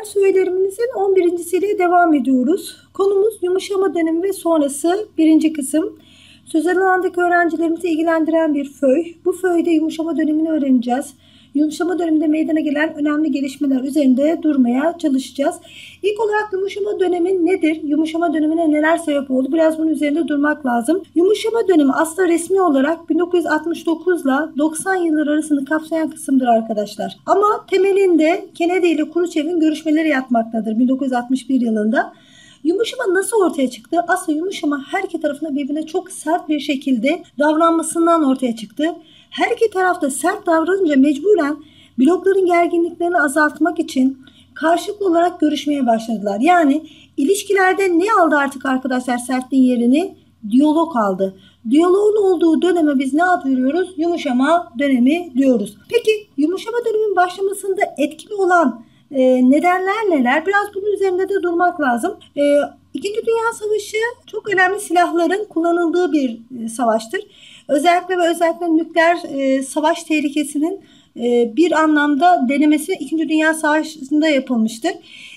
Ders öğelerimizin 11.siyle devam ediyoruz. Konumuz yumuşama dönemi ve sonrası birinci kısım. Sözel alandaki öğrencilerimizi ilgilendiren bir föy. Bu föyde yumuşama dönemini öğreneceğiz. Yumuşama döneminde meydana gelen önemli gelişmeler üzerinde durmaya çalışacağız. İlk olarak yumuşama dönemi nedir? Yumuşama dönemine neler sebep oldu? Biraz bunun üzerinde durmak lazım. Yumuşama dönemi aslında resmi olarak 1969 ile 90 yılları arasını kapsayan kısımdır arkadaşlar. Ama temelinde Kennedy ile Khrushchev'in görüşmeleri yatmaktadır 1961 yılında. Yumuşama nasıl ortaya çıktı? Aslında yumuşama her iki tarafına birbirine çok sert bir şekilde davranmasından ortaya çıktı. Her iki tarafta sert davranınca mecburen blokların gerginliklerini azaltmak için karşılıklı olarak görüşmeye başladılar. Yani ilişkilerde ne aldı artık arkadaşlar sertliğin yerini? Diyalog aldı. Diyaloğun olduğu döneme biz ne ad veriyoruz? Yumuşama dönemi diyoruz. Peki yumuşama dönemin başlamasında etkili olan e, nedenler neler? Biraz bunun üzerinde de durmak lazım. E, İkinci Dünya Savaşı çok önemli silahların kullanıldığı bir e, savaştır. Özellikle ve özellikle nükleer e, savaş tehlikesinin e, bir anlamda denemesi 2. Dünya Savaşı'nda yapılmıştır.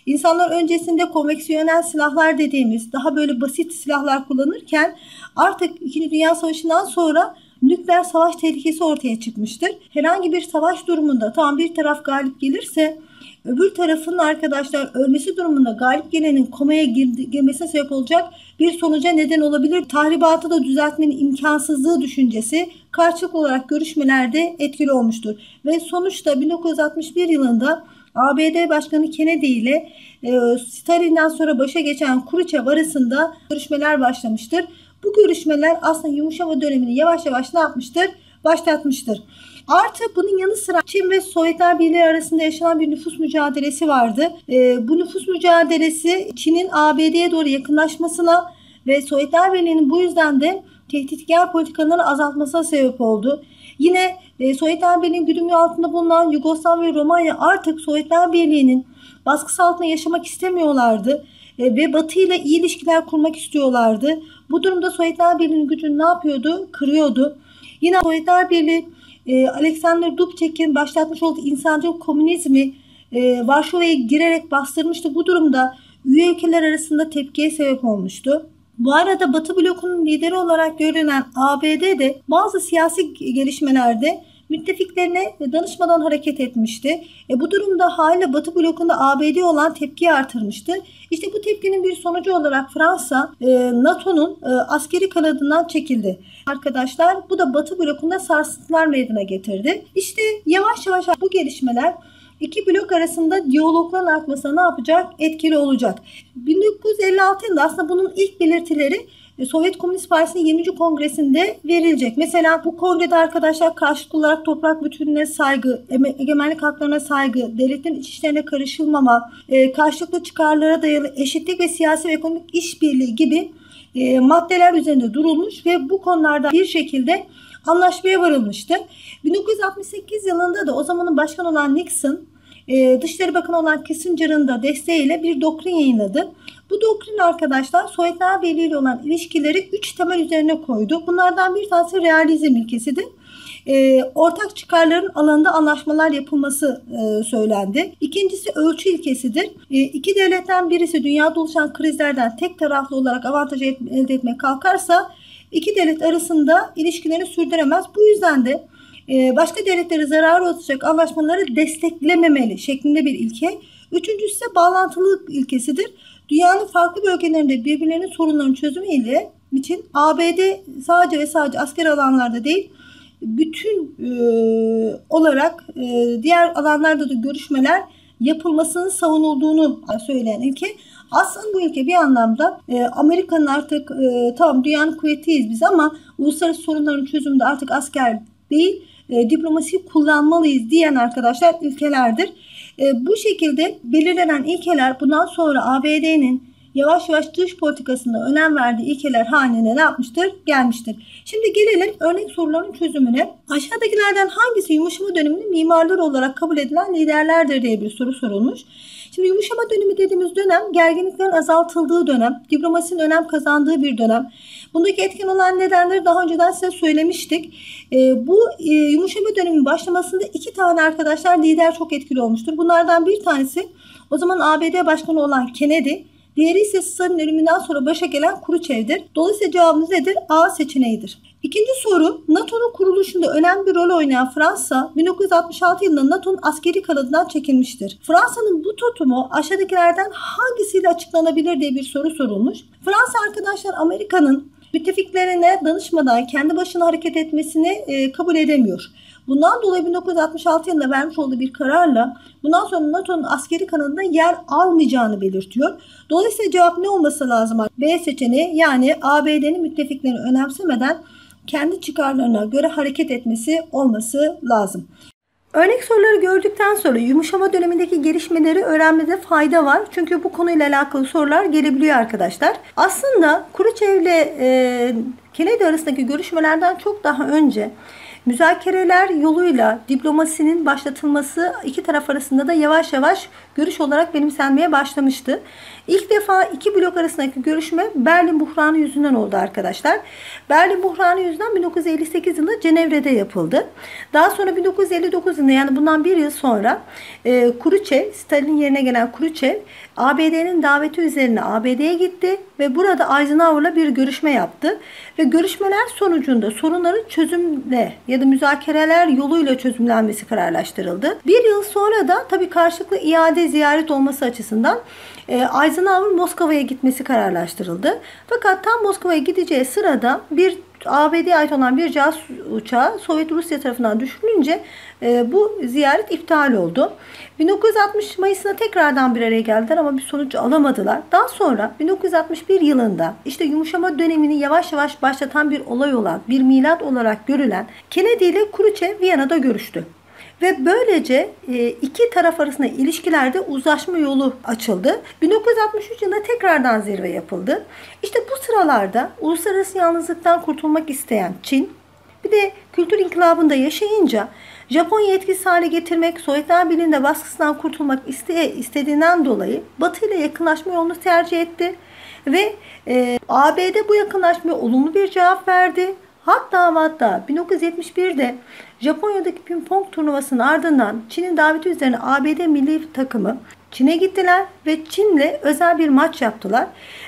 İnsanlar öncesinde konveksiyonel silahlar dediğimiz daha böyle basit silahlar kullanırken artık 2. Dünya Savaşı'ndan sonra nükleer savaş tehlikesi ortaya çıkmıştır. Herhangi bir savaş durumunda tam bir taraf galip gelirse öbür tarafın arkadaşlar ölmesi durumunda galip gelenin komaya girmesine sebep olacak bir sonuca neden olabilir. Tahribatı da düzeltmenin imkansızlığı düşüncesi karşılıklı olarak görüşmelerde etkili olmuştur. Ve sonuçta 1961 yılında ABD Başkanı Kennedy ile e, Stalin'den sonra başa geçen Khrushchev arasında görüşmeler başlamıştır. Bu görüşmeler aslında yumuşama dönemini yavaş yavaş ne yapmıştır? Başlatmıştır. Artı bunun yanı sıra Çin ve Sovyetler Birliği arasında yaşanan bir nüfus mücadelesi vardı. E, bu nüfus mücadelesi Çin'in ABD'ye doğru yakınlaşmasına ve Sovyetler Birliği'nin bu yüzden de tehditkar politikalarını azaltmasına sebep oldu. Yine e, Sovyetler Birliği'nin güdümü altında bulunan Yugoslav ve Romanya artık Sovyetler Birliği'nin baskısı altında yaşamak istemiyorlardı e, ve Batı ile iyi ilişkiler kurmak istiyorlardı. Bu durumda Sovyetler Birliği'nin gücünü ne yapıyordu? Kırıyordu. Yine Sovyetler Birliği e, Alexander Dubček'in başlatmış olduğu insancıl komünizmi e, Varşova'ya girerek bastırmıştı. Bu durumda üye ülkeler arasında tepkiye sebep olmuştu. Bu arada Batı blokunun lideri olarak görünen ABD de bazı siyasi gelişmelerde müttefiklerine danışmadan hareket etmişti. E, bu durumda hala Batı blokunda ABD olan tepkiyi artırmıştı. İşte bu tepkinin bir sonucu olarak Fransa e, NATO'nun e, askeri kanadından çekildi. Arkadaşlar bu da Batı blokunda sarsıntılar meydana getirdi. İşte yavaş yavaş bu gelişmeler iki blok arasında diyalogların artmasına ne yapacak? Etkili olacak. 1956 yılında aslında bunun ilk belirtileri Sovyet Komünist Partisi'nin 20. kongresinde verilecek. Mesela bu kongrede arkadaşlar karşılıklı olarak toprak bütünlüğüne saygı, egemenlik haklarına saygı, devletin iç işlerine karışılmama, e, karşılıklı çıkarlara dayalı eşitlik ve siyasi ve ekonomik işbirliği gibi e, maddeler üzerinde durulmuş ve bu konularda bir şekilde anlaşmaya varılmıştı. 1968 yılında da o zamanın başkan olan Nixon Dışişleri Bakanı olan Kissinger'ın da desteğiyle bir doktrin yayınladı. Bu doktrin arkadaşlar Sovyetler Birliği ile olan ilişkileri üç temel üzerine koydu. Bunlardan bir tanesi realizm ilkesidir. E, ortak çıkarların alanında anlaşmalar yapılması e, söylendi. İkincisi ölçü ilkesidir. E, iki devletten birisi dünyada oluşan krizlerden tek taraflı olarak avantaj elde etmeye kalkarsa iki devlet arasında ilişkilerini sürdüremez. Bu yüzden de e, başka devletlere zarar olacak anlaşmaları desteklememeli şeklinde bir ilke. Üçüncüsü ise bağlantılılık ilkesidir. Dünyanın farklı bölgelerinde birbirlerinin sorunlarının çözümü ile için ABD sadece ve sadece asker alanlarda değil bütün e, olarak e, diğer alanlarda da görüşmeler yapılmasının savunulduğunu söyleyen ülke. Aslında bu ülke bir anlamda e, Amerika'nın artık e, tamam dünyanın kuvvetiyiz biz ama uluslararası sorunların çözümünde artık asker değil e, diplomasi kullanmalıyız diyen arkadaşlar ülkelerdir. E, bu şekilde belirlenen ilkeler bundan sonra ABD'nin yavaş yavaş dış politikasında önem verdiği ilkeler haline ne yapmıştır? Gelmiştir. Şimdi gelelim örnek soruların çözümüne. Aşağıdakilerden hangisi yumuşama döneminde mimarlar olarak kabul edilen liderlerdir diye bir soru sorulmuş. Şimdi yumuşama dönemi dediğimiz dönem gerginliklerin azaltıldığı dönem, diplomasinin önem kazandığı bir dönem. Bundaki etken olan nedenleri daha önceden size söylemiştik. E, bu e, yumuşama döneminin başlamasında iki tane arkadaşlar lider çok etkili olmuştur. Bunlardan bir tanesi o zaman ABD Başkanı olan Kennedy, diğeri ise Stalin'in ölümünden sonra başa gelen Khrushchev'dir. Dolayısıyla cevabımız nedir? A seçeneğidir. İkinci soru NATO'nun kuruluşunda önemli bir rol oynayan Fransa 1966 yılında NATO'nun askeri kanadından çekilmiştir. Fransa'nın bu tutumu aşağıdakilerden hangisiyle açıklanabilir diye bir soru sorulmuş. Fransa arkadaşlar Amerika'nın müttefiklerine danışmadan kendi başına hareket etmesini e, kabul edemiyor. Bundan dolayı 1966 yılında vermiş olduğu bir kararla bundan sonra NATO'nun askeri kanadında yer almayacağını belirtiyor. Dolayısıyla cevap ne olması lazım? B seçeneği yani ABD'nin müttefiklerini önemsemeden kendi çıkarlarına göre hareket etmesi olması lazım. Örnek soruları gördükten sonra yumuşama dönemindeki gelişmeleri öğrenmede fayda var. Çünkü bu konuyla alakalı sorular gelebiliyor arkadaşlar. Aslında Kuruçev ile e, Kennedy arasındaki görüşmelerden çok daha önce müzakereler yoluyla diplomasinin başlatılması iki taraf arasında da yavaş yavaş görüş olarak benimsenmeye başlamıştı. İlk defa iki blok arasındaki görüşme Berlin buhranı yüzünden oldu arkadaşlar. Berlin buhranı yüzünden 1958 yılında Cenevre'de yapıldı. Daha sonra 1959 yılında yani bundan bir yıl sonra e, Khrushchev, Stalin yerine gelen Khrushchev ABD'nin daveti üzerine ABD'ye gitti ve burada Eisenhower'la bir görüşme yaptı. Ve görüşmeler sonucunda sorunların çözümle ya da müzakereler yoluyla çözümlenmesi kararlaştırıldı. Bir yıl sonra da tabii karşılıklı iade ziyaret olması açısından e, Eisenhower Moskova'ya gitmesi kararlaştırıldı. Fakat tam Moskova'ya gideceği sırada bir ABD'ye ait olan bir casus uçağı Sovyet Rusya tarafından düşürülünce e, bu ziyaret iptal oldu. 1960 Mayıs'ında tekrardan bir araya geldiler ama bir sonuç alamadılar. Daha sonra 1961 yılında işte yumuşama dönemini yavaş yavaş başlatan bir olay olan, bir milat olarak görülen Kennedy ile Khrushchev Viyana'da görüştü. Ve böylece e, iki taraf arasında ilişkilerde uzlaşma yolu açıldı. 1963 yılında tekrardan zirve yapıldı. İşte bu sıralarda uluslararası yalnızlıktan kurtulmak isteyen Çin bir de kültür inkılabında yaşayınca Japonya etkisiz hale getirmek, Sovyetler Birliği'nde baskısından kurtulmak iste, istediğinden dolayı Batı ile yakınlaşma yolunu tercih etti. Ve e, ABD bu yakınlaşmaya olumlu bir cevap verdi. Hatta hatta 1971'de Japonya'daki ping-pong turnuvasının ardından Çin'in daveti üzerine ABD milli takımı Çin'e gittiler ve Çin'le özel bir maç yaptılar.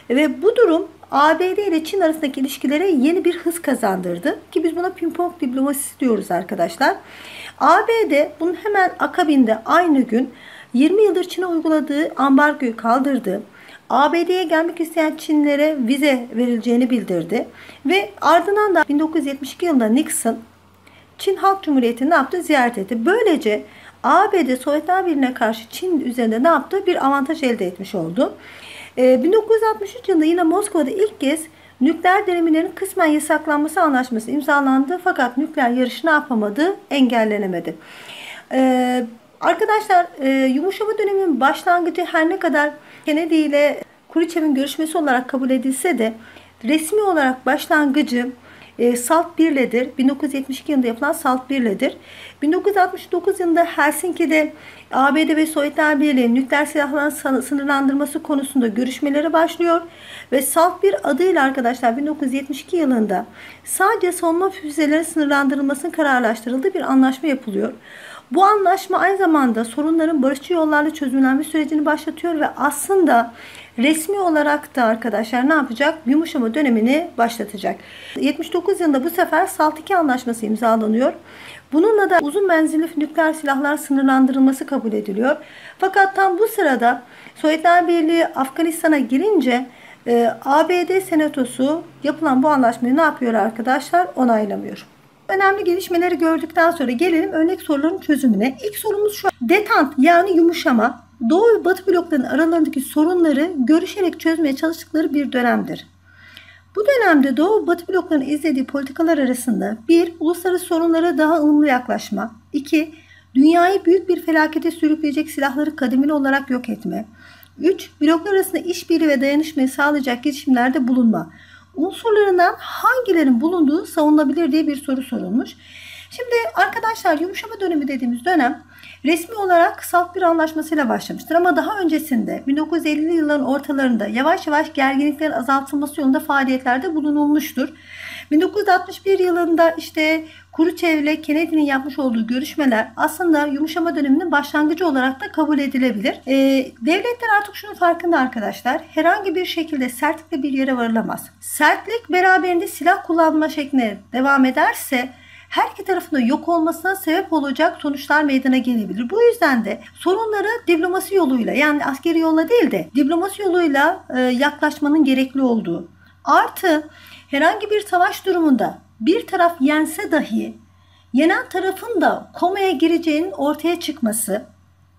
Ve bu durum ABD ile Çin arasındaki ilişkilere yeni bir hız kazandırdı. Ki biz buna ping-pong diplomasisi diyoruz arkadaşlar. ABD bunun hemen akabinde aynı gün 20 yıldır Çin'e uyguladığı ambargoyu kaldırdı. ABD'ye gelmek isteyen Çinlere vize verileceğini bildirdi. Ve ardından da 1972 yılında Nixon Çin Halk Cumhuriyeti'ni ne yaptı? Ziyaret etti. Böylece ABD Sovyetler Birliği'ne karşı Çin üzerinde ne yaptı? Bir avantaj elde etmiş oldu. Ee, 1963 yılında yine Moskova'da ilk kez nükleer denemelerin kısmen yasaklanması anlaşması imzalandı. Fakat nükleer yarışı ne yapamadı? Engellenemedi. Ee, arkadaşlar e, yumuşama döneminin başlangıcı her ne kadar Kennedy ile Khrushchev'in görüşmesi olarak kabul edilse de resmi olarak başlangıcı e, SALT 1 iledir. 1972 yılında yapılan SALT 1 iledir. 1969 yılında Helsinki'de ABD ve Sovyetler Birliği nükleer silahların sınırlandırması konusunda görüşmeleri başlıyor. Ve SALT 1 adıyla arkadaşlar 1972 yılında sadece savunma füzeleri sınırlandırılmasının kararlaştırıldığı bir anlaşma yapılıyor. Bu anlaşma aynı zamanda sorunların barışçı yollarla çözümlenme sürecini başlatıyor ve aslında resmi olarak da arkadaşlar ne yapacak? Yumuşama dönemini başlatacak. 79 yılında bu sefer SALT 2 anlaşması imzalanıyor. Bununla da uzun menzilli nükleer silahlar sınırlandırılması kabul ediliyor. Fakat tam bu sırada Sovyetler Birliği Afganistan'a girince e, ABD Senatosu yapılan bu anlaşmayı ne yapıyor arkadaşlar? Onaylamıyor. Önemli gelişmeleri gördükten sonra gelelim örnek soruların çözümüne. İlk sorumuz şu. Detant yani yumuşama Doğu ve Batı bloklarının aralarındaki sorunları görüşerek çözmeye çalıştıkları bir dönemdir. Bu dönemde Doğu ve Batı bloklarının izlediği politikalar arasında 1. Uluslararası sorunlara daha ılımlı yaklaşma 2. Dünyayı büyük bir felakete sürükleyecek silahları kademeli olarak yok etme 3. Bloklar arasında işbirliği ve dayanışmayı sağlayacak girişimlerde bulunma. Unsurlarından hangilerinin bulunduğu savunulabilir diye bir soru sorulmuş. Şimdi arkadaşlar yumuşama dönemi dediğimiz dönem resmi olarak salt bir anlaşmasıyla başlamıştır. Ama daha öncesinde 1950'li yılların ortalarında yavaş yavaş gerginliklerin azaltılması yolunda faaliyetlerde bulunulmuştur. 1961 yılında işte Khrushchev ile Kennedy'nin yapmış olduğu görüşmeler aslında yumuşama döneminin başlangıcı olarak da kabul edilebilir. Ee, devletler artık şunun farkında arkadaşlar. Herhangi bir şekilde sertlikle bir yere varılamaz. Sertlik beraberinde silah kullanma şekline devam ederse her iki tarafında yok olmasına sebep olacak sonuçlar meydana gelebilir. Bu yüzden de sorunları diplomasi yoluyla yani askeri yolla değil de diplomasi yoluyla e, yaklaşmanın gerekli olduğu. Artı herhangi bir savaş durumunda bir taraf yense dahi yenen tarafın da komaya gireceğinin ortaya çıkması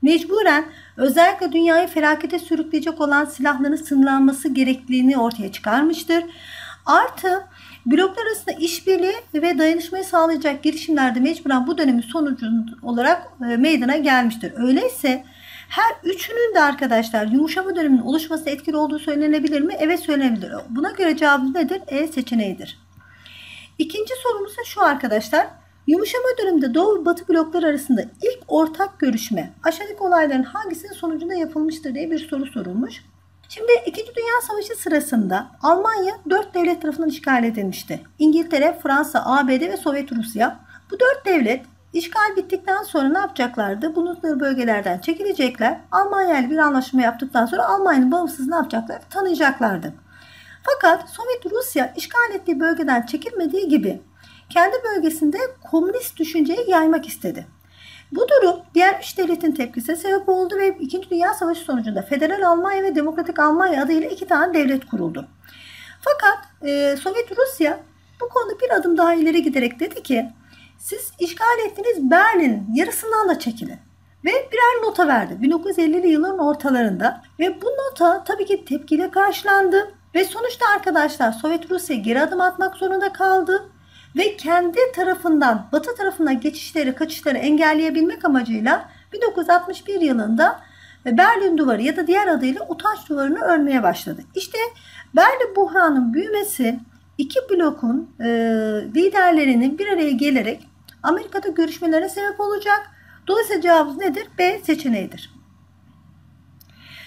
mecburen özellikle dünyayı felakete sürükleyecek olan silahların sınırlanması gerekliliğini ortaya çıkarmıştır. Artı bloklar arasında işbirliği ve dayanışmayı sağlayacak girişimlerde mecburen bu dönemin sonucu olarak e, meydana gelmiştir. Öyleyse her üçünün de arkadaşlar yumuşama döneminin oluşması etkili olduğu söylenebilir mi? Evet söylenebilir. Buna göre cevabımız nedir? E seçeneğidir. İkinci sorumuz da şu arkadaşlar. Yumuşama döneminde Doğu ve Batı bloklar arasında ilk ortak görüşme aşağıdaki olayların hangisinin sonucunda yapılmıştır diye bir soru sorulmuş. Şimdi 2. Dünya Savaşı sırasında Almanya 4 devlet tarafından işgal edilmişti. İngiltere, Fransa, ABD ve Sovyet Rusya. Bu 4 devlet işgal bittikten sonra ne yapacaklardı? Bulundukları bölgelerden çekilecekler. Almanya ile bir anlaşma yaptıktan sonra Almanya'nın bağımsız ne yapacaklar? Tanıyacaklardı. Fakat Sovyet Rusya işgal ettiği bölgeden çekilmediği gibi kendi bölgesinde komünist düşünceyi yaymak istedi. Bu durum diğer üç devletin tepkisine sebep oldu ve 2. Dünya Savaşı sonucunda Federal Almanya ve Demokratik Almanya adıyla iki tane devlet kuruldu. Fakat e, Sovyet Rusya bu konuda bir adım daha ileri giderek dedi ki siz işgal ettiğiniz Berlin yarısından da çekilin. Ve birer nota verdi 1950'li yılların ortalarında. Ve bu nota tabii ki tepkiyle karşılandı. Ve sonuçta arkadaşlar Sovyet Rusya geri adım atmak zorunda kaldı ve kendi tarafından batı tarafına geçişleri kaçışları engelleyebilmek amacıyla 1961 yılında Berlin Duvarı ya da diğer adıyla Utanç Duvarı'nı örmeye başladı. İşte Berlin buhranın büyümesi iki blokun e, liderlerinin bir araya gelerek Amerika'da görüşmelerine sebep olacak. Dolayısıyla cevabımız nedir? B seçeneğidir.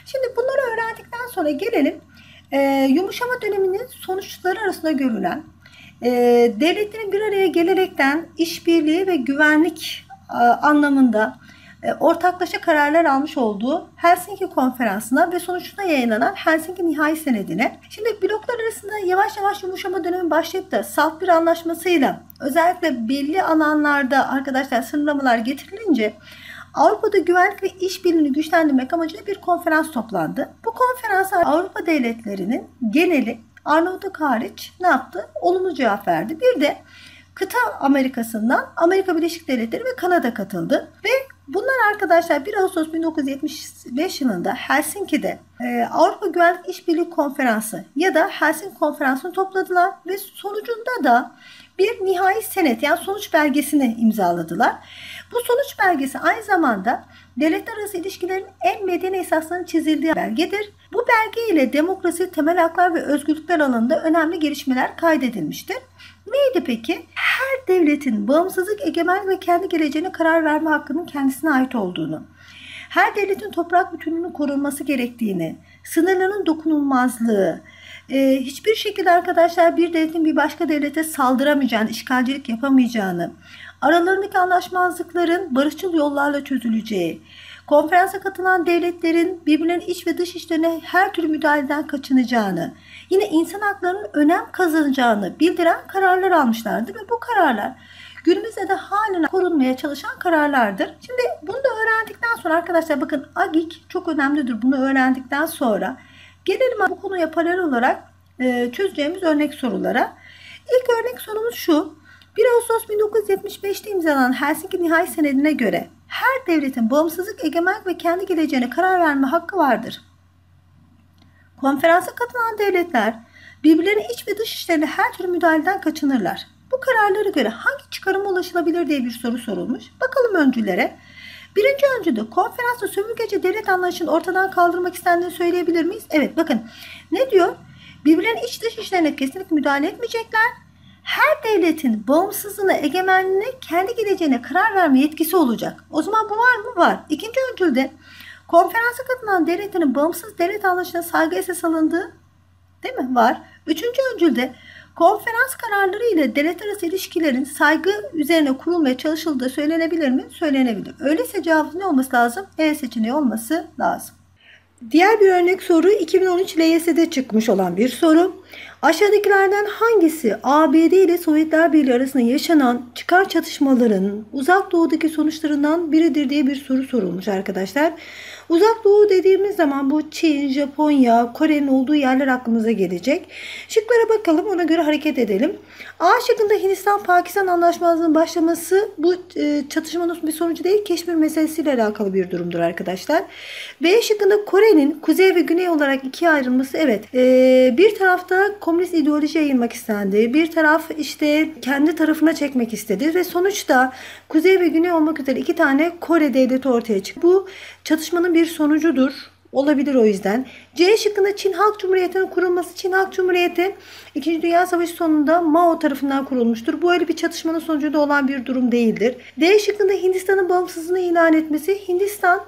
Şimdi bunları öğrendikten sonra gelelim e, yumuşama döneminin sonuçları arasında görülen e, devletlerin bir araya gelerekten işbirliği ve güvenlik e, anlamında ortaklaşa kararlar almış olduğu Helsinki konferansına ve sonuçta yayınlanan Helsinki nihai senedine. Şimdi bloklar arasında yavaş yavaş yumuşama dönemi başlayıp da salt bir anlaşmasıyla özellikle belli alanlarda arkadaşlar sınırlamalar getirilince Avrupa'da güvenlik ve işbirliğini güçlendirmek amacıyla bir konferans toplandı. Bu konferansa Avrupa devletlerinin geneli Arnavutluk hariç ne yaptı? Olumlu cevap verdi. Bir de kıta Amerika'sından Amerika Birleşik Devletleri ve Kanada katıldı. Ve bunlar arkadaşlar 1 Ağustos 1975 yılında Helsinki'de e, Avrupa Güvenlik İşbirliği Konferansı ya da Helsinki Konferansı'nı topladılar ve sonucunda da bir nihai senet yani sonuç belgesini imzaladılar. Bu sonuç belgesi aynı zamanda devletler arası ilişkilerin en medeni esaslarının çizildiği belgedir. Bu belge ile demokrasi, temel haklar ve özgürlükler alanında önemli gelişmeler kaydedilmiştir. Neydi peki? Her devletin bağımsızlık, egemen ve kendi geleceğine karar verme hakkının kendisine ait olduğunu, her devletin toprak bütünlüğünün korunması gerektiğini, sınırların dokunulmazlığı, e, hiçbir şekilde arkadaşlar bir devletin bir başka devlete saldıramayacağını, işgalcilik yapamayacağını, aralarındaki anlaşmazlıkların barışçıl yollarla çözüleceği, konferansa katılan devletlerin birbirlerinin iç ve dış işlerine her türlü müdahaleden kaçınacağını, yine insan haklarının önem kazanacağını bildiren kararlar almışlardı ve bu kararlar günümüzde de halen korunmaya çalışan kararlardır. Şimdi bunu da öğrendikten sonra arkadaşlar bakın agik çok önemlidir. Bunu öğrendikten sonra gelelim bu konuya paralel olarak e, çözeceğimiz örnek sorulara. İlk örnek sorumuz şu. 1 Ağustos 1975'te imzalanan Helsinki Nihai Senedi'ne göre her devletin bağımsızlık, egemenlik ve kendi geleceğine karar verme hakkı vardır. Konferansa katılan devletler birbirlerinin iç ve dış işlerine her türlü müdahaleden kaçınırlar. Bu kararlara göre hangi çıkarıma ulaşılabilir diye bir soru sorulmuş. Bakalım öncülere. Birinci öncüde konferansta sömürgeci devlet anlayışını ortadan kaldırmak istendiğini söyleyebilir miyiz? Evet bakın ne diyor? Birbirlerinin iç dış işlerine kesinlikle müdahale etmeyecekler. Her devletin bağımsızlığına, egemenliğine, kendi geleceğine karar verme yetkisi olacak. O zaman bu var mı? Var. İkinci öncülde konferansa katılan devletlerin bağımsız devlet anlayışına saygı esas alındığı değil mi? Var. Üçüncü öncülde konferans kararları ile devlet arası ilişkilerin saygı üzerine kurulmaya çalışıldığı söylenebilir mi? Söylenebilir. Öyleyse cevabı ne olması lazım? E seçeneği olması lazım. Diğer bir örnek soru 2013 LYS'de çıkmış olan bir soru. Aşağıdakilerden hangisi ABD ile Sovyetler Birliği arasında yaşanan çıkar çatışmalarının uzak doğudaki sonuçlarından biridir diye bir soru sorulmuş arkadaşlar. Uzak Doğu dediğimiz zaman bu Çin, Japonya, Kore'nin olduğu yerler aklımıza gelecek. Şıklara bakalım ona göre hareket edelim. A şıkkında Hindistan-Pakistan anlaşmazlığının başlaması bu e, çatışmanın bir sonucu değil Keşmir meselesiyle alakalı bir durumdur arkadaşlar. B şıkkında Kore'nin kuzey ve güney olarak ikiye ayrılması evet. E, bir tarafta komünist ideoloji yayılmak istendi. Bir taraf işte kendi tarafına çekmek istedi ve sonuçta kuzey ve güney olmak üzere iki tane Kore devleti ortaya çıktı. Bu çatışmanın bir sonucudur. Olabilir o yüzden. C şıkkında Çin Halk Cumhuriyeti'nin kurulması. Çin Halk Cumhuriyeti 2. Dünya Savaşı sonunda Mao tarafından kurulmuştur. Bu öyle bir çatışmanın sonucunda olan bir durum değildir. D şıkkında Hindistan'ın bağımsızlığını ilan etmesi. Hindistan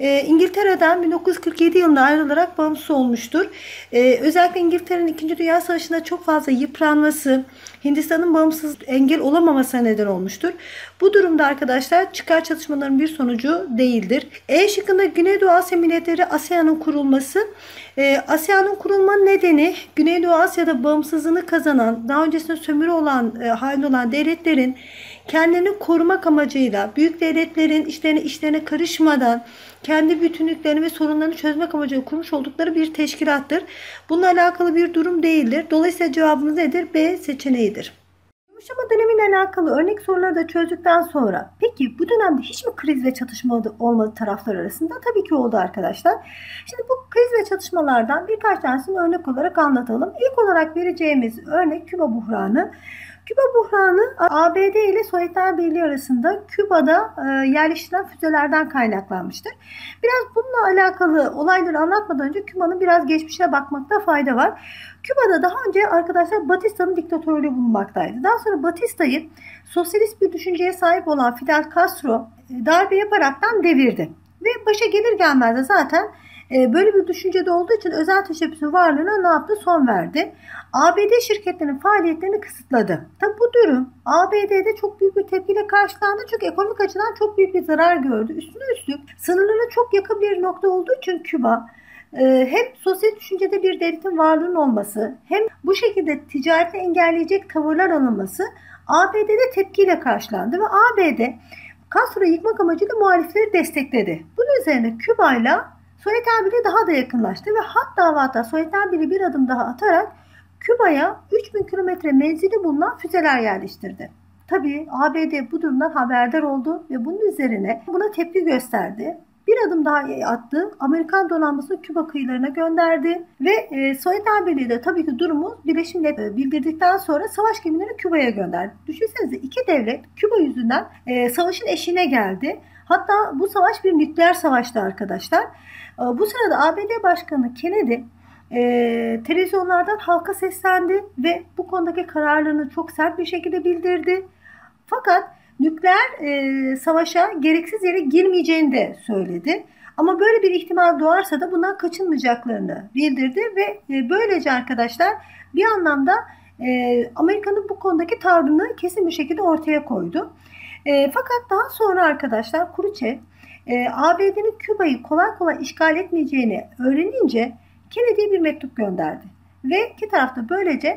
e, İngiltere'den 1947 yılında ayrılarak bağımsız olmuştur. E, özellikle İngiltere'nin 2. Dünya Savaşı'nda çok fazla yıpranması, Hindistan'ın bağımsız engel olamamasına neden olmuştur. Bu durumda arkadaşlar çıkar çatışmaların bir sonucu değildir. E şıkkında Güneydoğu Asya Milletleri ASEAN'ın kurulması. E, ASEAN'ın kurulma nedeni Güneydoğu Asya'da bağımsızlığını kazanan, daha öncesinde sömürü olan, e, halinde olan devletlerin kendini korumak amacıyla büyük devletlerin işlerine, işlerine karışmadan kendi bütünlüklerini ve sorunlarını çözmek amacıyla kurmuş oldukları bir teşkilattır. Bununla alakalı bir durum değildir. Dolayısıyla cevabımız nedir? B seçeneğidir. Yumuşama dönemiyle alakalı örnek soruları da çözdükten sonra peki bu dönemde hiç mi kriz ve çatışma olmadı taraflar arasında? Tabii ki oldu arkadaşlar. Şimdi bu kriz ve çatışmalardan birkaç tanesini örnek olarak anlatalım. İlk olarak vereceğimiz örnek Küba buhranı. Küba buhranı ABD ile Sovyetler Birliği arasında Küba'da e, yerleştirilen füzelerden kaynaklanmıştır. Biraz bununla alakalı olayları anlatmadan önce Küba'nın biraz geçmişine bakmakta fayda var. Küba'da daha önce arkadaşlar Batista'nın diktatörlüğü bulunmaktaydı. Daha sonra Batista'yı sosyalist bir düşünceye sahip olan Fidel Castro e, darbe yaparaktan devirdi. Ve başa gelir gelmez de zaten e, böyle bir düşüncede olduğu için özel teşebbüsün varlığına ne yaptı? Son verdi. ABD şirketlerinin faaliyetlerini kısıtladı. Tabi bu durum ABD'de çok büyük bir tepkiyle karşılandı. Çünkü ekonomik açıdan çok büyük bir zarar gördü. Üstüne üstlük sınırlarına çok yakın bir nokta olduğu için Küba e, hem sosyal düşüncede bir devletin varlığının olması hem bu şekilde ticareti engelleyecek tavırlar alınması ABD'de tepkiyle karşılandı ve ABD Castro'yu yıkmak amacıyla muhalifleri destekledi. Bunun üzerine Küba ile Sovyetler Birliği daha da yakınlaştı ve hatta ve hatta Sovyetler Birliği bir adım daha atarak Küba'ya 3000 kilometre menzili bulunan füzeler yerleştirdi. Tabii ABD bu durumdan haberdar oldu ve bunun üzerine buna tepki gösterdi. Bir adım daha attı. Amerikan donanmasını Küba kıyılarına gönderdi ve e, Sovyetler Birliği de tabii ki durumu Birleşmiş Milletler bildirdikten sonra savaş gemilerini Küba'ya gönderdi. Düşünsenize iki devlet Küba yüzünden e, savaşın eşiğine geldi. Hatta bu savaş bir nükleer savaştı arkadaşlar. E, bu sırada ABD Başkanı Kennedy e, televizyonlardan halka seslendi ve bu konudaki kararlarını çok sert bir şekilde bildirdi. Fakat nükleer e, savaşa gereksiz yere girmeyeceğini de söyledi. Ama böyle bir ihtimal doğarsa da bundan kaçınmayacaklarını bildirdi ve e, böylece arkadaşlar bir anlamda e, Amerika'nın bu konudaki tavrını kesin bir şekilde ortaya koydu. E, fakat daha sonra arkadaşlar Khrushchev e, ABD'nin Küba'yı kolay kolay işgal etmeyeceğini öğrenince Kennedy'ye bir mektup gönderdi. Ve iki tarafta böylece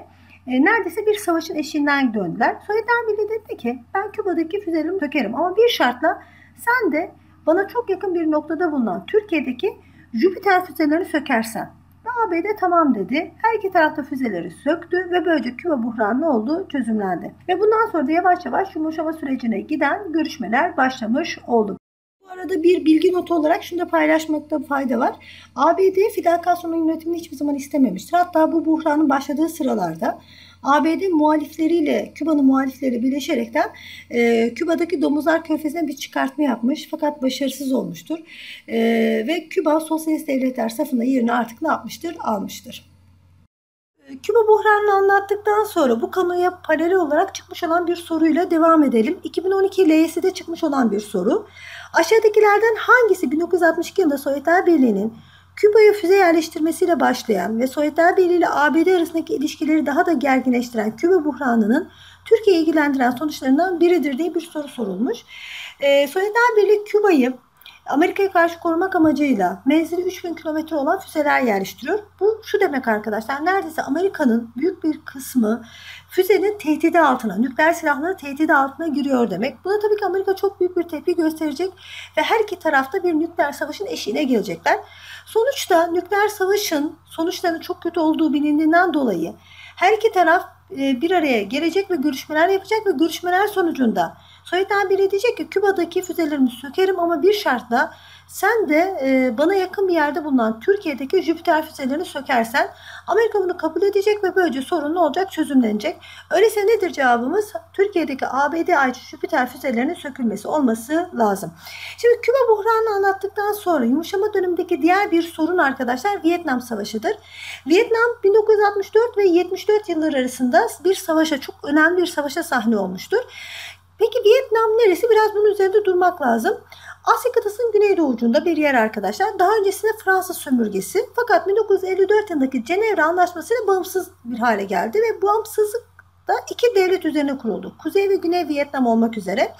e, neredeyse bir savaşın eşiğinden döndüler. Sovyetler Birliği dedi ki ben Küba'daki füzelerimi sökerim ama bir şartla sen de bana çok yakın bir noktada bulunan Türkiye'deki Jüpiter füzelerini sökersen. Ve ABD tamam dedi. Her iki tarafta füzeleri söktü ve böylece Küba buhranı ne oldu? Çözümlendi. Ve bundan sonra da yavaş yavaş yumuşama sürecine giden görüşmeler başlamış oldu. Arada bir bilgi notu olarak şunu da paylaşmakta fayda var. ABD Fidel Castro'nun yönetimini hiçbir zaman istememiştir. Hatta bu buhranın başladığı sıralarda ABD muhalifleriyle Küba'nın muhalifleri birleşerekten e, Küba'daki domuzlar körfezine bir çıkartma yapmış fakat başarısız olmuştur. E, ve Küba sosyalist devletler safında yerini artık ne yapmıştır? Almıştır. E, Küba buhranını anlattıktan sonra bu kamuya paralel olarak çıkmış olan bir soruyla devam edelim. 2012 LYS'de çıkmış olan bir soru. Aşağıdakilerden hangisi 1962 yılında Sovyetler Birliği'nin Küba'ya füze yerleştirmesiyle başlayan ve Sovyetler Birliği ile ABD arasındaki ilişkileri daha da gerginleştiren Küba buhranının Türkiye'yi ilgilendiren sonuçlarından biridir diye bir soru sorulmuş. Ee, Sovyetler Birliği Küba'yı Amerika'ya karşı korumak amacıyla menzili 3000 kilometre olan füzeler yerleştiriyor. Bu şu demek arkadaşlar neredeyse Amerika'nın büyük bir kısmı füzenin tehdidi altına, nükleer silahların tehdidi altına giriyor demek. Buna tabii ki Amerika çok büyük bir tepki gösterecek ve her iki tarafta bir nükleer savaşın eşiğine gelecekler. Sonuçta nükleer savaşın sonuçlarının çok kötü olduğu bilindiğinden dolayı her iki taraf e, bir araya gelecek ve görüşmeler yapacak ve görüşmeler sonucunda Sovyetler Birliği diyecek ki Küba'daki füzelerimi sökerim ama bir şartla sen de e, bana yakın bir yerde bulunan Türkiye'deki Jüpiter füzelerini sökersen Amerika bunu kabul edecek ve böylece sorun ne olacak çözümlenecek. Öyleyse nedir cevabımız? Türkiye'deki ABD ait Jüpiter füzelerinin sökülmesi olması lazım. Şimdi Küba buhranını anlattıktan sonra yumuşama dönemindeki diğer bir sorun arkadaşlar Vietnam Savaşı'dır. Vietnam 1964 ve 74 yılları arasında bir savaşa çok önemli bir savaşa sahne olmuştur. Peki Vietnam neresi? Biraz bunun üzerinde durmak lazım. Asya kıtasının güneydoğucunda bir yer arkadaşlar. Daha öncesinde Fransız sömürgesi. Fakat 1954 yılındaki Cenevre Anlaşması'yla bağımsız bir hale geldi ve bağımsızlık da iki devlet üzerine kuruldu. Kuzey ve Güney Vietnam olmak üzere.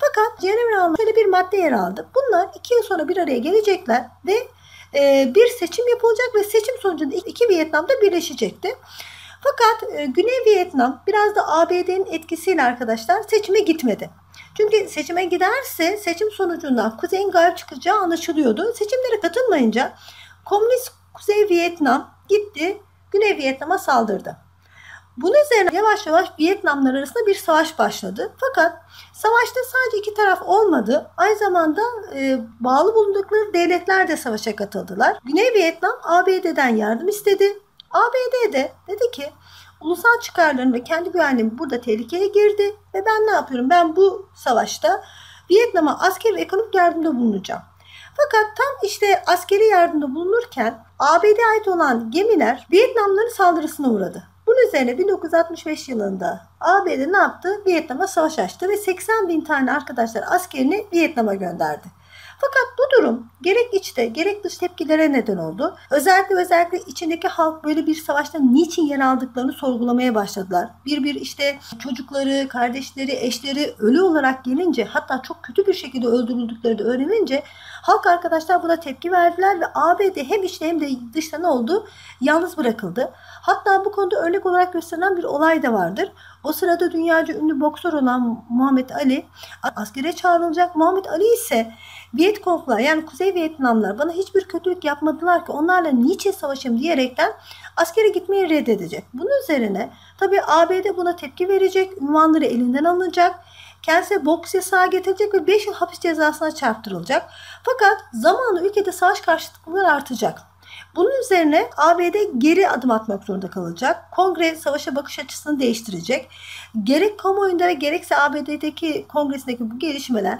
Fakat Cenevre Anlaşması'yla bir madde yer aldı. Bunlar iki yıl sonra bir araya gelecekler ve e, bir seçim yapılacak ve seçim sonucunda iki Vietnam'da birleşecekti. Fakat e, Güney Vietnam biraz da ABD'nin etkisiyle arkadaşlar seçime gitmedi. Çünkü seçime giderse seçim sonucunda Kuzey'in galip çıkacağı anlaşılıyordu. Seçimlere katılmayınca Komünist Kuzey Vietnam gitti Güney Vietnam'a saldırdı. Bunun üzerine yavaş yavaş Vietnamlar arasında bir savaş başladı. Fakat savaşta sadece iki taraf olmadı. Aynı zamanda e, bağlı bulundukları devletler de savaşa katıldılar. Güney Vietnam ABD'den yardım istedi. ABD de dedi ki ulusal çıkarlarım ve kendi güvenliğim burada tehlikeye girdi ve ben ne yapıyorum? Ben bu savaşta Vietnam'a askeri ve ekonomik yardımda bulunacağım. Fakat tam işte askeri yardımda bulunurken ABD'ye ait olan gemiler Vietnamların saldırısına uğradı. Bunun üzerine 1965 yılında ABD ne yaptı? Vietnam'a savaş açtı ve 80 bin tane arkadaşlar askerini Vietnam'a gönderdi. Fakat bu durum gerek içte gerek dış tepkilere neden oldu. Özellikle özellikle içindeki halk böyle bir savaşta niçin yer aldıklarını sorgulamaya başladılar. Bir bir işte çocukları, kardeşleri, eşleri ölü olarak gelince hatta çok kötü bir şekilde öldürüldükleri de öğrenince halk arkadaşlar buna tepki verdiler ve ABD hem içte hem de dışta ne oldu? Yalnız bırakıldı. Hatta bu konuda örnek olarak gösterilen bir olay da vardır. O sırada dünyaca ünlü boksör olan Muhammed Ali askere çağrılacak. Muhammed Ali ise Vietkonglar yani Kuzey Vietnamlar bana hiçbir kötülük yapmadılar ki onlarla niçin savaşayım diyerekten askere gitmeyi reddedecek. Bunun üzerine tabi ABD buna tepki verecek, ünvanları elinden alınacak. Kendisi boks yasağı getirecek ve 5 yıl hapis cezasına çarptırılacak. Fakat zamanla ülkede savaş karşıtlıkları artacak. Bunun üzerine ABD geri adım atmak zorunda kalacak. Kongre savaşa bakış açısını değiştirecek. Gerek kamuoyunda ve gerekse ABD'deki kongresindeki bu gelişmeler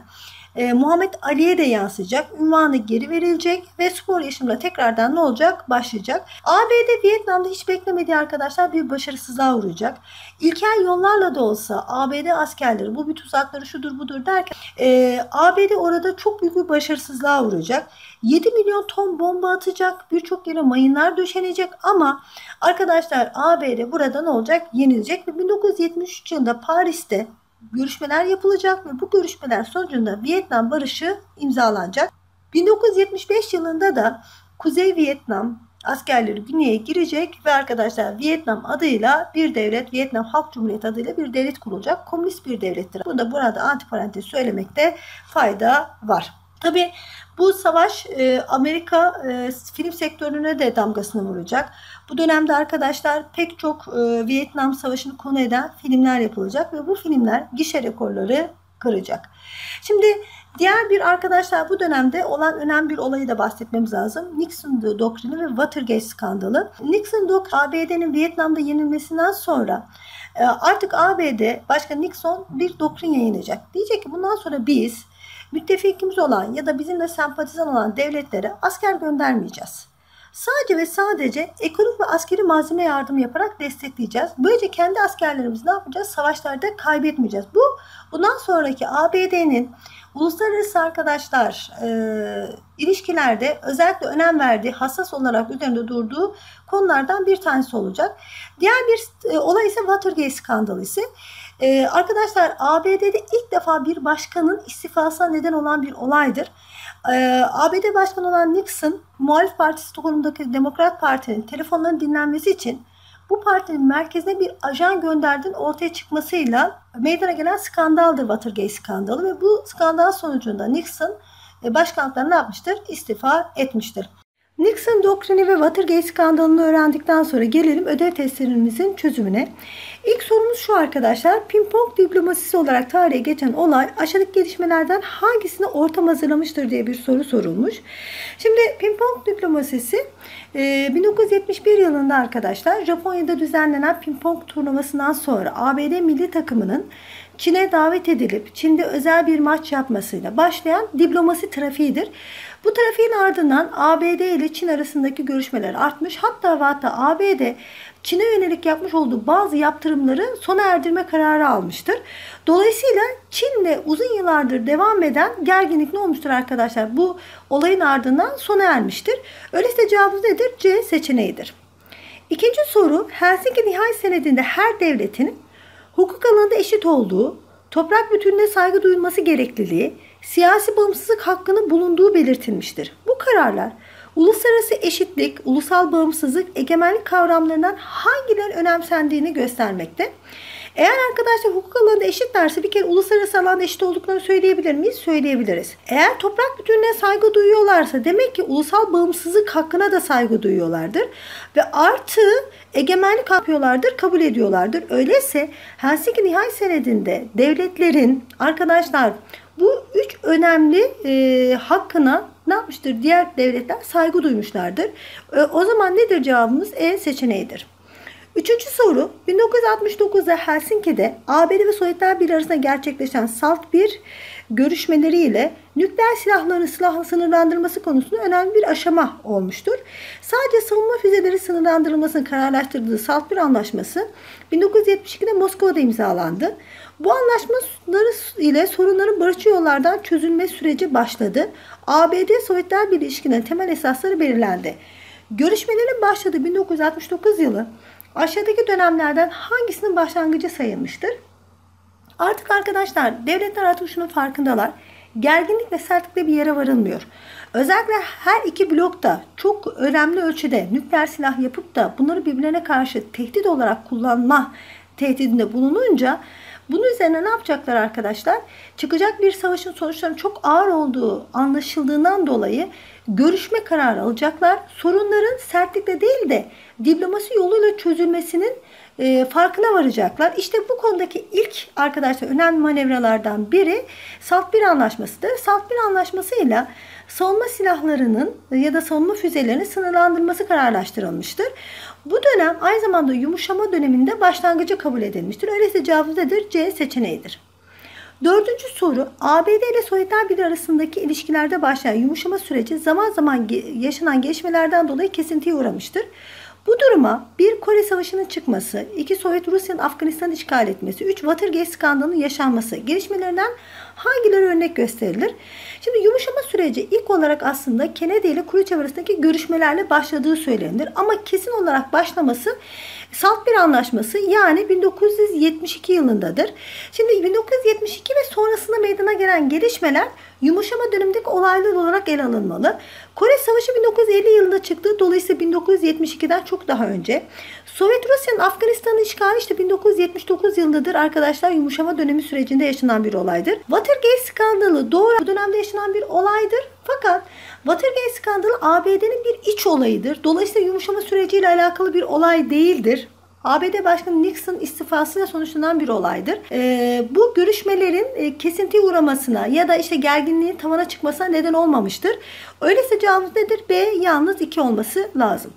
e, Muhammed Ali'ye de yansıyacak. Ünvanı geri verilecek ve spor yaşamına tekrardan ne olacak? Başlayacak. ABD Vietnam'da hiç beklemediği arkadaşlar bir başarısızlığa uğrayacak. İlkel yollarla da olsa ABD askerleri bu bir tuzakları şudur budur derken e, ABD orada çok büyük bir başarısızlığa uğrayacak. 7 milyon ton bomba atacak. Birçok yere mayınlar döşenecek ama arkadaşlar ABD burada ne olacak? Yenilecek ve 1973 yılında Paris'te görüşmeler yapılacak ve bu görüşmeler sonucunda Vietnam barışı imzalanacak. 1975 yılında da Kuzey Vietnam askerleri güneye girecek ve arkadaşlar Vietnam adıyla bir devlet, Vietnam Halk Cumhuriyeti adıyla bir devlet kurulacak. Komünist bir devlettir. Bunu da burada antiparantez söylemekte fayda var. Tabi bu savaş e, Amerika e, film sektörüne de damgasını vuracak. Bu dönemde arkadaşlar pek çok e, Vietnam Savaşı'nı konu eden filmler yapılacak ve bu filmler gişe rekorları kıracak. Şimdi Diğer bir arkadaşlar bu dönemde olan önemli bir olayı da bahsetmemiz lazım. Nixon doktrini ve Watergate skandalı. Nixon doktrini ABD'nin Vietnam'da yenilmesinden sonra e, artık ABD Başkan Nixon bir doktrin yayınlayacak. Diyecek ki bundan sonra biz müttefikimiz olan ya da bizimle sempatizan olan devletlere asker göndermeyeceğiz. Sadece ve sadece ekonomik ve askeri malzeme yardımı yaparak destekleyeceğiz. Böylece kendi askerlerimizi ne yapacağız? Savaşlarda kaybetmeyeceğiz. Bu bundan sonraki ABD'nin uluslararası arkadaşlar e, ilişkilerde özellikle önem verdiği, hassas olarak üzerinde durduğu konulardan bir tanesi olacak. Diğer bir e, olay ise Watergate skandalı ise ee, arkadaşlar ABD'de ilk defa bir başkanın istifasına neden olan bir olaydır. Ee, ABD Başkanı olan Nixon, muhalif partisi Stockholm'daki Demokrat Parti'nin telefonların dinlenmesi için bu partinin merkezine bir ajan gönderdiğinin ortaya çıkmasıyla meydana gelen skandaldır Watergate skandalı ve bu skandal sonucunda Nixon e, başkanlıktan ne yapmıştır? İstifa etmiştir. Nixon doktrini ve Watergate skandalını öğrendikten sonra gelelim ödev testlerimizin çözümüne. İlk sorumuz şu arkadaşlar. Pimpong diplomasisi olarak tarihe geçen olay aşağıdaki gelişmelerden hangisini ortam hazırlamıştır diye bir soru sorulmuş. Şimdi pimpong diplomasisi 1971 e, yılında arkadaşlar Japonya'da düzenlenen pimpong turnuvasından sonra ABD milli takımının Çin'e davet edilip Çin'de özel bir maç yapmasıyla başlayan diplomasi trafiğidir. Bu trafiğin ardından ABD ile Çin arasındaki görüşmeler artmış. Hatta ve hatta ABD Çin'e yönelik yapmış olduğu bazı yaptırımları sona erdirme kararı almıştır. Dolayısıyla Çin'le uzun yıllardır devam eden gerginlik ne olmuştur arkadaşlar? Bu olayın ardından sona ermiştir. Öyleyse cevabımız nedir? C seçeneğidir. İkinci soru Helsinki Nihai Senedi'nde her devletin hukuk alanında eşit olduğu, toprak bütününe saygı duyulması gerekliliği, siyasi bağımsızlık hakkının bulunduğu belirtilmiştir. Bu kararlar uluslararası eşitlik, ulusal bağımsızlık, egemenlik kavramlarından hangilerinin önemsendiğini göstermekte. Eğer arkadaşlar hukuk alanında eşitlerse bir kere uluslararası alanda eşit olduklarını söyleyebilir miyiz? Söyleyebiliriz. Eğer toprak bütününe saygı duyuyorlarsa demek ki ulusal bağımsızlık hakkına da saygı duyuyorlardır. Ve artı egemenlik yapıyorlardır, kabul ediyorlardır. Öyleyse Helsinki Nihai Senedi'nde devletlerin arkadaşlar bu üç önemli e, hakkına ne yapmıştır? Diğer devletler saygı duymuşlardır. E, o zaman nedir cevabımız? E seçeneğidir. Üçüncü soru 1969'da Helsinki'de ABD ve Sovyetler Birliği arasında gerçekleşen SALT 1 görüşmeleriyle nükleer silahların silahlı sınırlandırılması konusunda önemli bir aşama olmuştur. Sadece savunma füzeleri sınırlandırılmasını kararlaştırdığı SALT 1 anlaşması 1972'de Moskova'da imzalandı. Bu anlaşmaları ile sorunların barışçı yollardan çözülme süreci başladı. ABD-Sovyetler Birliği ilişkilerinin temel esasları belirlendi. Görüşmelerin başladığı 1969 yılı aşağıdaki dönemlerden hangisinin başlangıcı sayılmıştır? Artık arkadaşlar devletler artık şunun farkındalar. Gerginlik ve sertlikle bir yere varılmıyor. Özellikle her iki blokta çok önemli ölçüde nükleer silah yapıp da bunları birbirlerine karşı tehdit olarak kullanma tehdidinde bulununca bunun üzerine ne yapacaklar arkadaşlar? Çıkacak bir savaşın sonuçlarının çok ağır olduğu anlaşıldığından dolayı görüşme kararı alacaklar. Sorunların sertlikle değil de diplomasi yoluyla çözülmesinin e, farkına varacaklar. İşte bu konudaki ilk arkadaşlar önemli manevralardan biri Salt 1 Anlaşması'dır. Salt 1 Anlaşması'yla savunma silahlarının ya da savunma füzelerinin sınırlandırılması kararlaştırılmıştır. Bu dönem aynı zamanda yumuşama döneminde başlangıcı kabul edilmiştir. Öyleyse cevabı? C seçeneğidir. Dördüncü soru ABD ile Sovyetler Birliği arasındaki ilişkilerde başlayan yumuşama süreci zaman zaman yaşanan gelişmelerden dolayı kesintiye uğramıştır. Bu duruma bir Kore Savaşı'nın çıkması, iki Sovyet Rusya'nın Afganistan'ı işgal etmesi, üç Watergate skandalının yaşanması gelişmelerinden hangileri örnek gösterilir? Şimdi yumuşama süreci ilk olarak aslında Kennedy ile Khrushchev arasındaki görüşmelerle başladığı söylenir. Ama kesin olarak başlaması Salt bir anlaşması yani 1972 yılındadır. Şimdi 1972 ve sonrasında meydana gelen gelişmeler yumuşama dönemindeki olaylar olarak ele alınmalı. Kore Savaşı 1950 yılında çıktı. Dolayısıyla 1972'den çok daha önce. Sovyet Rusya'nın Afganistan'ı işgali işte 1979 yılındadır arkadaşlar yumuşama dönemi sürecinde yaşanan bir olaydır. Watergate skandalı doğru bu dönemde yaşanan bir olaydır. Fakat Watergate skandalı ABD'nin bir iç olayıdır. Dolayısıyla yumuşama süreciyle alakalı bir olay değildir. ABD Başkanı Nixon istifasıyla sonuçlanan bir olaydır. E, bu görüşmelerin e, kesintiye uğramasına ya da işte gerginliğin tavana çıkmasına neden olmamıştır. Öyleyse cevabımız nedir? B yalnız 2 olması lazım.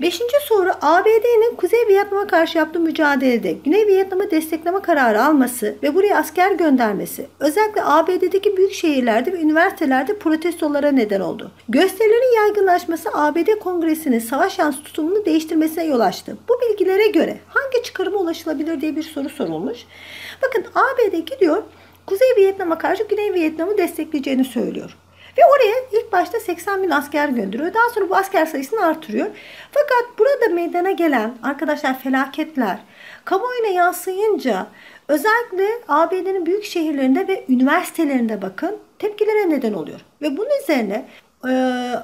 Beşinci soru ABD'nin Kuzey Vietnam'a karşı yaptığı mücadelede Güney Vietnam'ı destekleme kararı alması ve buraya asker göndermesi özellikle ABD'deki büyük şehirlerde ve üniversitelerde protestolara neden oldu. Gösterilerin yaygınlaşması ABD Kongresi'nin savaş yanlısı tutumunu değiştirmesine yol açtı. Bu bilgilere göre hangi çıkarıma ulaşılabilir diye bir soru sorulmuş. Bakın ABD gidiyor Kuzey Vietnam'a karşı Güney Vietnam'ı destekleyeceğini söylüyor. Ve oraya ilk başta 80 bin asker gönderiyor. Daha sonra bu asker sayısını artırıyor. Fakat burada meydana gelen arkadaşlar felaketler kamuoyuna yansıyınca özellikle ABD'nin büyük şehirlerinde ve üniversitelerinde bakın tepkilere neden oluyor. Ve bunun üzerine e,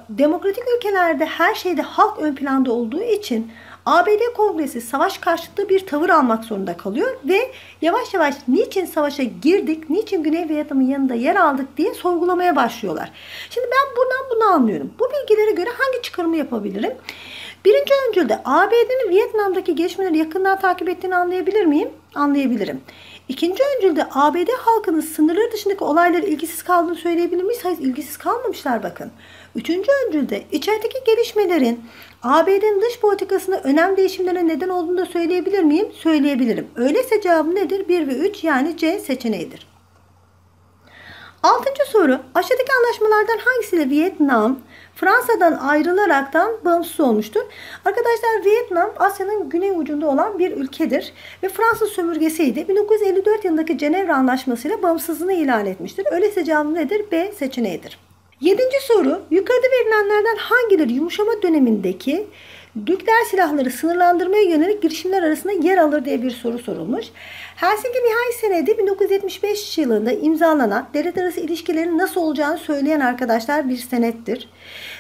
demokratik ülkelerde her şeyde halk ön planda olduğu için ABD Kongresi savaş karşıtı bir tavır almak zorunda kalıyor ve yavaş yavaş niçin savaşa girdik, niçin Güney Vietnam'ın yanında yer aldık diye sorgulamaya başlıyorlar. Şimdi ben buradan bunu anlıyorum. Bu bilgilere göre hangi çıkarımı yapabilirim? Birinci öncülde ABD'nin Vietnam'daki gelişmeleri yakından takip ettiğini anlayabilir miyim? Anlayabilirim. İkinci öncülde ABD halkının sınırları dışındaki olaylara ilgisiz kaldığını söyleyebilir miyiz? Hayır ilgisiz kalmamışlar bakın. Üçüncü öncülde içerideki gelişmelerin ABD'nin dış politikasında önemli değişimlere neden olduğunu da söyleyebilir miyim? Söyleyebilirim. Öyleyse cevabım nedir? 1 ve 3 yani C seçeneğidir. Altıncı soru. Aşağıdaki anlaşmalardan hangisiyle Vietnam Fransa'dan ayrılaraktan bağımsız olmuştur? Arkadaşlar Vietnam Asya'nın güney ucunda olan bir ülkedir ve Fransız sömürgesiydi. 1954 yılındaki Cenevre Anlaşması ile bağımsızlığını ilan etmiştir. Öyleyse cevabım nedir? B seçeneğidir. Yedinci soru. Yukarıda verilenlerden hangileri yumuşama dönemindeki nükleer silahları sınırlandırmaya yönelik girişimler arasında yer alır diye bir soru sorulmuş. Helsinki Nihai Senedi 1975 yılında imzalanan devlet arası ilişkilerin nasıl olacağını söyleyen arkadaşlar bir senettir.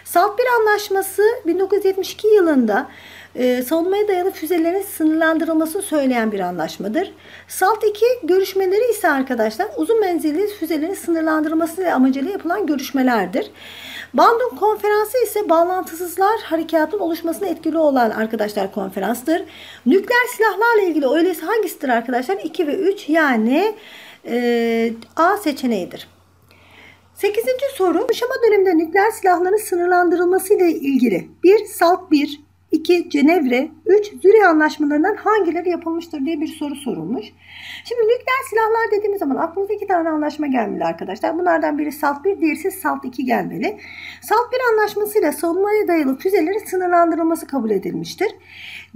Salt bir anlaşması 1972 yılında e, savunmaya dayalı füzelerin sınırlandırılmasını söyleyen bir anlaşmadır. SALT 2 görüşmeleri ise arkadaşlar uzun menzilli füzelerin sınırlandırılması amacıyla yapılan görüşmelerdir. Bandung Konferansı ise bağlantısızlar harekatın oluşmasına etkili olan arkadaşlar konferanstır. Nükleer silahlarla ilgili öyleyse hangisidir arkadaşlar? 2 ve 3 yani e, A seçeneğidir. Sekizinci soru, yumuşama döneminde nükleer silahların sınırlandırılması ile ilgili. 1. SALT 1, 2. Cenevre, 3. Zürih anlaşmalarından hangileri yapılmıştır diye bir soru sorulmuş. Şimdi nükleer silahlar dediğimiz zaman aklımıza iki tane anlaşma gelmeli arkadaşlar. Bunlardan biri SALT 1, diğerisi SALT 2 gelmeli. SALT 1 anlaşmasıyla savunmaya dayalı füzelerin sınırlandırılması kabul edilmiştir.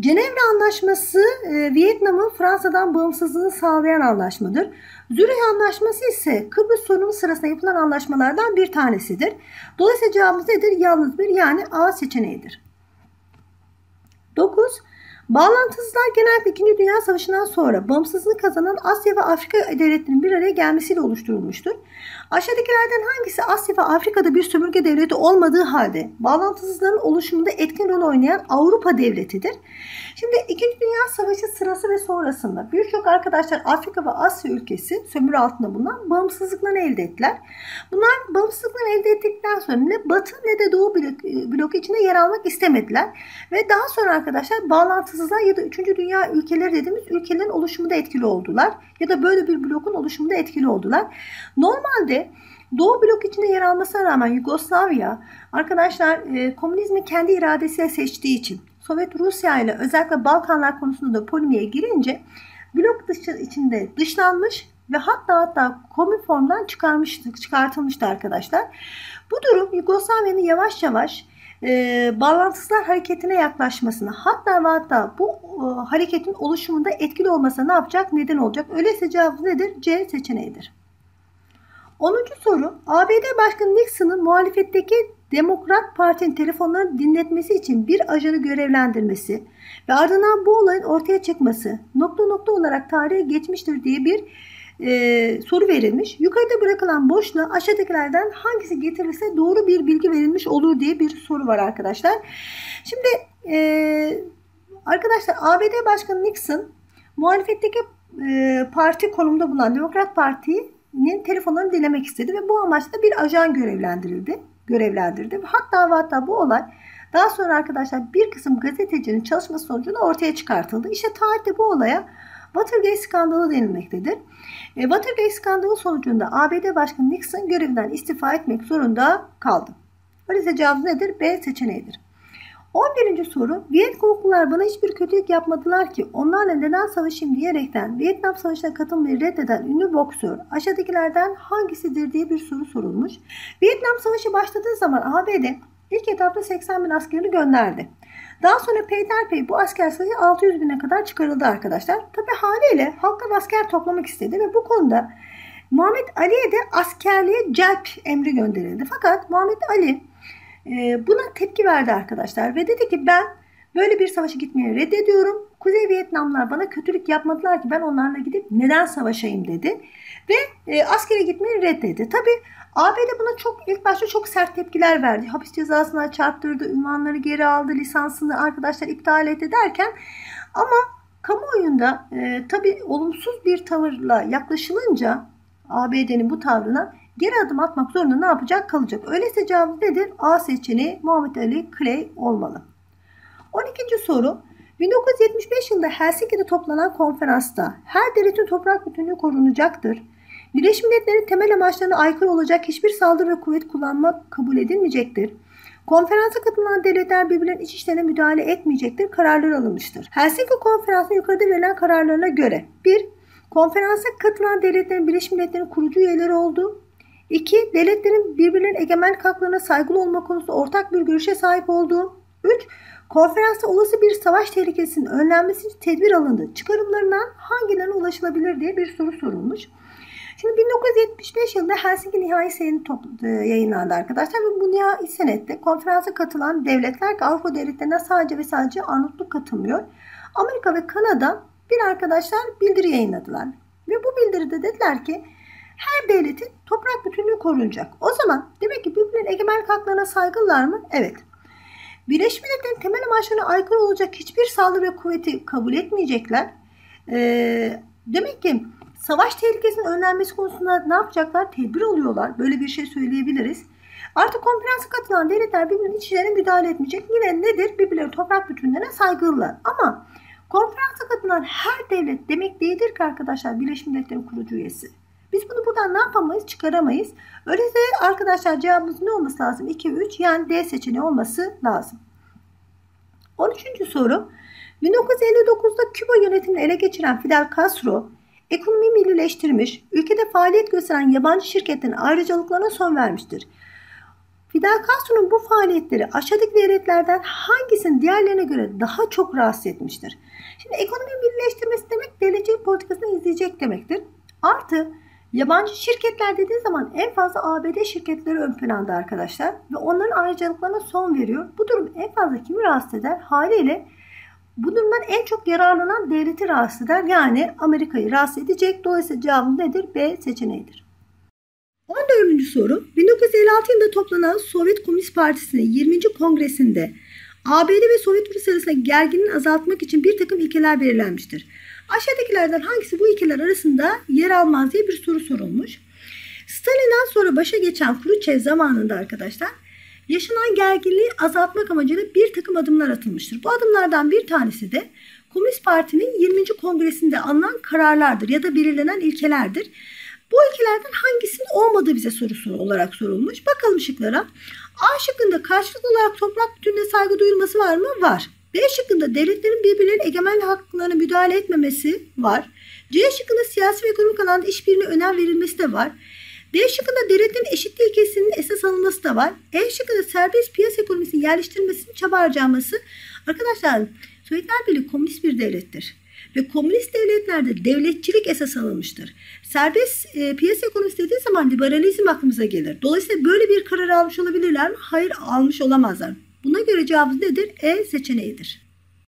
Cenevre Anlaşması e, Vietnam'ın Fransa'dan bağımsızlığını sağlayan anlaşmadır. Zürih Anlaşması ise Kıbrıs sorunu sırasında yapılan anlaşmalardan bir tanesidir. Dolayısıyla cevabımız nedir? Yalnız bir yani A seçeneğidir. 9. Bağlantısızlar genellikle 2. Dünya Savaşı'ndan sonra bağımsızlığını kazanan Asya ve Afrika devletlerinin bir araya gelmesiyle oluşturulmuştur. Aşağıdakilerden hangisi Asya ve Afrika'da bir sömürge devleti olmadığı halde bağlantısızların oluşumunda etkin rol oynayan Avrupa devletidir? Şimdi 2. Dünya Savaşı sırası ve sonrasında birçok arkadaşlar Afrika ve Asya ülkesi sömürü altında bulunan bağımsızlıklarını elde ettiler. Bunlar bağımsızlıklarını elde ettikten sonra ne Batı ne de Doğu bloku içinde yer almak istemediler. Ve daha sonra arkadaşlar bağlantısızlar ya da 3. Dünya ülkeleri dediğimiz ülkelerin oluşumunda etkili oldular. Ya da böyle bir blokun oluşumunda etkili oldular. Normalde Doğu blok içinde yer almasına rağmen Yugoslavya arkadaşlar e, komünizmi kendi iradesiyle seçtiği için Sovyet Rusya ile özellikle Balkanlar konusunda da polemiğe girince blok dışı içinde dışlanmış ve hatta hatta formdan çıkarmıştı, çıkartılmıştı arkadaşlar. Bu durum Yugoslavya'nın yavaş yavaş e, bağlantısızlar hareketine yaklaşmasına hatta ve hatta bu e, hareketin oluşumunda etkili olmasına ne yapacak? Neden olacak? Öyleyse cevabı nedir? C seçeneğidir. 10. soru ABD Başkanı Nixon'ın muhalefetteki Demokrat Parti'nin telefonlarını dinletmesi için bir ajanı görevlendirmesi ve ardından bu olayın ortaya çıkması nokta nokta olarak tarihe geçmiştir diye bir e, soru verilmiş. Yukarıda bırakılan boşluğa aşağıdakilerden hangisi getirilse doğru bir bilgi verilmiş olur diye bir soru var arkadaşlar. Şimdi e, arkadaşlar ABD Başkanı Nixon muhalefetteki e, parti konumda bulunan Demokrat Parti'nin telefonlarını dinlemek istedi ve bu amaçla bir ajan görevlendirildi görevlendirdi. Hatta hatta bu olay Daha sonra arkadaşlar bir kısım gazetecinin çalışması sonucunda ortaya çıkartıldı. İşte tarihte bu olaya Watergate skandalı denilmektedir. E, Watergate skandalı sonucunda ABD Başkanı Nixon görevinden istifa etmek zorunda kaldı. Öyleyse cevabı nedir? B seçeneğidir. 11. soru. Vietconglular bana hiçbir kötülük yapmadılar ki onlarla neden savaşayım diyerekten Vietnam Savaşı'na katılmayı reddeden ünlü boksör aşağıdakilerden hangisidir diye bir soru sorulmuş. Vietnam Savaşı başladığı zaman ABD ilk etapta 80 bin askerini gönderdi. Daha sonra peyderpey bu asker sayısı 600 bine kadar çıkarıldı arkadaşlar. Tabi haliyle halktan asker toplamak istedi ve bu konuda Muhammed Ali'ye de askerliğe celp emri gönderildi. Fakat Muhammed Ali e, buna tepki verdi arkadaşlar ve dedi ki ben böyle bir savaşa gitmeyi reddediyorum. Kuzey Vietnamlar bana kötülük yapmadılar ki ben onlarla gidip neden savaşayım dedi. Ve e, askere gitmeyi reddetti. Tabi ABD buna çok ilk başta çok sert tepkiler verdi. Hapis cezasına çarptırdı, ünvanları geri aldı, lisansını arkadaşlar iptal etti derken ama kamuoyunda e, tabi olumsuz bir tavırla yaklaşılınca ABD'nin bu tavrına geri adım atmak zorunda ne yapacak kalacak. Öyleyse cevabı nedir? A seçeneği Muhammed Ali Clay olmalı. 12. soru 1975 yılında Helsinki'de toplanan konferansta her devletin toprak bütünlüğü korunacaktır. Birleşmiş Milletler'in temel amaçlarına aykırı olacak hiçbir saldırı ve kuvvet kullanmak kabul edilmeyecektir. Konferansa katılan devletler birbirlerinin iç işlerine müdahale etmeyecektir. Kararlar alınmıştır. Helsinki Konferansı'nın yukarıda verilen kararlarına göre 1. Konferansa katılan devletlerin Birleşmiş Milletler'in kurucu üyeleri oldu. 2. Devletlerin birbirlerinin egemenlik haklarına saygılı olma konusunda ortak bir görüşe sahip olduğu. 3. Konferansta olası bir savaş tehlikesinin önlenmesi için tedbir alındı. Çıkarımlarından hangilerine ulaşılabilir diye bir soru sorulmuş. Şimdi 1975 yılında Helsinki Nihai Senedi e, yayınlandı arkadaşlar ve bu nihai senette konferansa katılan devletler ki Avrupa devletlerine sadece ve sadece Arnavutluk katılmıyor. Amerika ve Kanada bir arkadaşlar bildiri yayınladılar. Ve bu bildiride dediler ki her devletin toprak bütünlüğü korunacak. O zaman demek ki birbirinin egemenlik haklarına saygılılar mı? Evet. Birleşmiş Milletler'in temel amaçlarına aykırı olacak hiçbir saldırı ve kuvveti kabul etmeyecekler. Ee, demek ki savaş tehlikesinin önlenmesi konusunda ne yapacaklar? Tedbir oluyorlar. Böyle bir şey söyleyebiliriz. Artık konferansa katılan devletler birbirinin içlerine müdahale etmeyecek. Yine nedir? Birbirleri toprak bütünlüğüne saygılılar. Ama konferansa katılan her devlet demek değildir ki arkadaşlar Birleşmiş Milletler'in kurucu üyesi. Biz bunu buradan ne yapamayız? Çıkaramayız. Öyleyse arkadaşlar cevabımız ne olması lazım? 2 ve 3 yani D seçeneği olması lazım. 13. soru. 1959'da Küba yönetimini ele geçiren Fidel Castro ekonomiyi millileştirmiş, ülkede faaliyet gösteren yabancı şirketlerin ayrıcalıklarına son vermiştir. Fidel Castro'nun bu faaliyetleri aşağıdaki devletlerden hangisinin diğerlerine göre daha çok rahatsız etmiştir? Şimdi ekonomi millileştirmesi demek devletçilik politikasını izleyecek demektir. Artı Yabancı şirketler dediği zaman en fazla ABD şirketleri ön planda arkadaşlar ve onların ayrıcalıklarına son veriyor. Bu durum en fazla kimi rahatsız eder? Haliyle bu durumdan en çok yararlanan devleti rahatsız eder. Yani Amerika'yı rahatsız edecek. Dolayısıyla cevabım nedir? B seçeneğidir. 14. soru 1956 yılında toplanan Sovyet Komünist Partisi'nin 20. kongresinde ABD ve Sovyet Rusya arasında gerginliğini azaltmak için bir takım ilkeler belirlenmiştir. Aşağıdakilerden hangisi bu ilkeler arasında yer almaz diye bir soru sorulmuş. Stalin'den sonra başa geçen Khrushchev zamanında arkadaşlar yaşanan gerginliği azaltmak amacıyla bir takım adımlar atılmıştır. Bu adımlardan bir tanesi de Komünist Parti'nin 20. kongresinde alınan kararlardır ya da belirlenen ilkelerdir. Bu ilkelerden hangisinin olmadığı bize sorusu olarak sorulmuş. Bakalım şıklara. A şıkkında karşılıklı olarak toprak bütününe saygı duyulması var mı? Var. B şıkkında devletlerin birbirlerinin egemenli haklarına müdahale etmemesi var. C şıkkında siyasi ve ekonomik alanda işbirliğine önem verilmesi de var. D şıkkında devletlerin eşitlik ilkesinin esas alınması da var. E şıkkında serbest piyasa ekonomisinin yerleştirilmesinin çaba harcaması. Arkadaşlar Sovyetler Birliği komünist bir devlettir. Ve komünist devletlerde devletçilik esas alınmıştır. Serbest e, piyasa ekonomisi dediği zaman liberalizm aklımıza gelir. Dolayısıyla böyle bir karar almış olabilirler mi? Hayır almış olamazlar. Buna göre cevabımız nedir? E seçeneğidir.